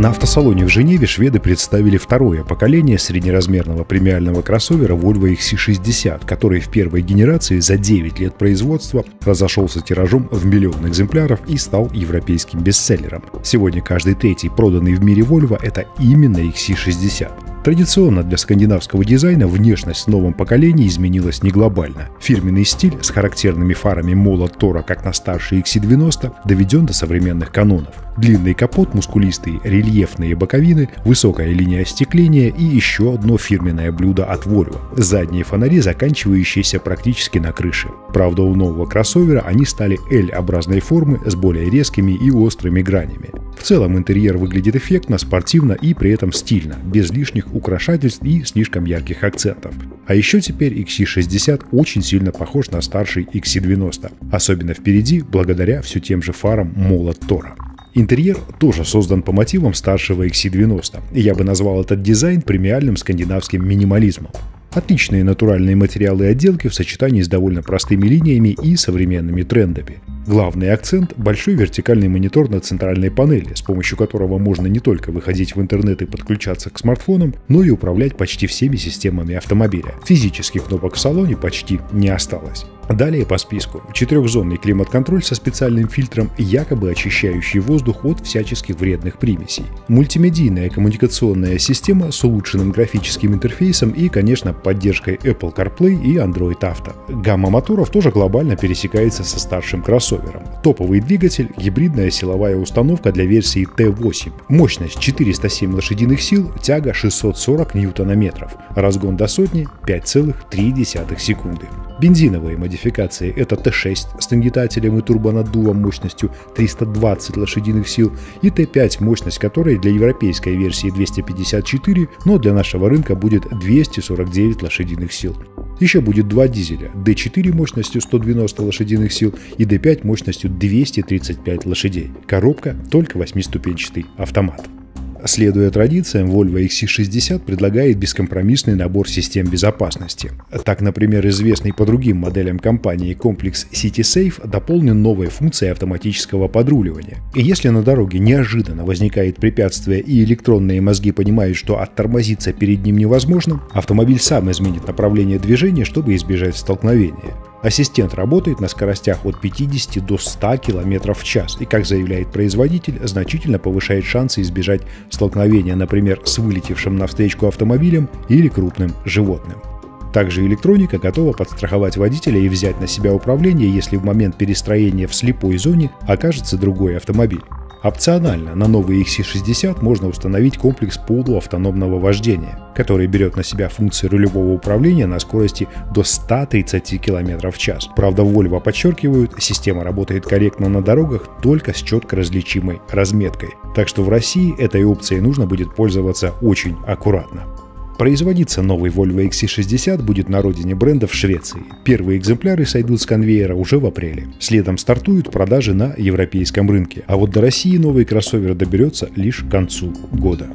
На автосалоне в Женеве шведы представили второе поколение среднеразмерного премиального кроссовера Volvo XC60, который в первой генерации за 9 лет производства разошелся тиражом в миллион экземпляров и стал европейским бестселлером. Сегодня каждый третий проданный в мире Volvo – это именно XC60. Традиционно для скандинавского дизайна внешность в новом поколении изменилась не глобально. Фирменный стиль с характерными фарами молот Тора, как на старшей XC90, доведен до современных канонов. Длинный капот, мускулистые рельефные боковины, высокая линия остекления и еще одно фирменное блюдо от Volvo – задние фонари, заканчивающиеся практически на крыше. Правда, у нового кроссовера они стали L-образной формы с более резкими и острыми гранями. В целом интерьер выглядит эффектно, спортивно и при этом стильно, без лишних украшательств и слишком ярких акцентов. А еще теперь XC60 очень сильно похож на старший XC90, особенно впереди, благодаря все тем же фарам Молот Тора. Интерьер тоже создан по мотивам старшего XC90, и я бы назвал этот дизайн премиальным скандинавским минимализмом. Отличные натуральные материалы отделки в сочетании с довольно простыми линиями и современными трендами. Главный акцент – большой вертикальный монитор на центральной панели, с помощью которого можно не только выходить в интернет и подключаться к смартфонам, но и управлять почти всеми системами автомобиля. Физических кнопок в салоне почти не осталось. Далее по списку. Четырехзонный климат-контроль со специальным фильтром, якобы очищающий воздух от всяческих вредных примесей. Мультимедийная коммуникационная система с улучшенным графическим интерфейсом и, конечно, поддержкой Apple CarPlay и Android Auto. Гамма моторов тоже глобально пересекается со старшим кроссовером. Топовый двигатель, гибридная силовая установка для версии T8. Мощность 407 лошадиных сил, тяга 640 ньютона-метров. Разгон до сотни 5,3 секунды. Бензиновые модификации – это Т6 с нагнетателем и турбонаддувом мощностью 320 лошадиных сил и Т5, мощность которой для европейской версии 254, но для нашего рынка будет 249 лошадиных сил. Еще будет два дизеля – D4 мощностью 190 лошадиных сил и D5 мощностью 235 лошадей. Коробка только 8-ступенчатый автомат. Следуя традициям, Volvo XC60 предлагает бескомпромиссный набор систем безопасности. Так, например, известный по другим моделям компании комплекс CitySafe дополнен новой функцией автоматического подруливания. И если на дороге неожиданно возникает препятствие и электронные мозги понимают, что оттормозиться перед ним невозможно, автомобиль сам изменит направление движения, чтобы избежать столкновения. Ассистент работает на скоростях от 50 до 100 км в час и, как заявляет производитель, значительно повышает шансы избежать столкновения, например, с вылетевшим навстречу автомобилем или крупным животным. Также электроника готова подстраховать водителя и взять на себя управление, если в момент перестроения в слепой зоне окажется другой автомобиль. Опционально на новый XC60 можно установить комплекс полуавтономного вождения, который берет на себя функции рулевого управления на скорости до 130 км в час. Правда, Volvo подчеркивают, система работает корректно на дорогах только с четко различимой разметкой. Так что в России этой опцией нужно будет пользоваться очень аккуратно. Производиться новый Volvo XC60 будет на родине бренда в Швеции. Первые экземпляры сойдут с конвейера уже в апреле. Следом стартуют продажи на европейском рынке. А вот до России новый кроссовер доберется лишь к концу года.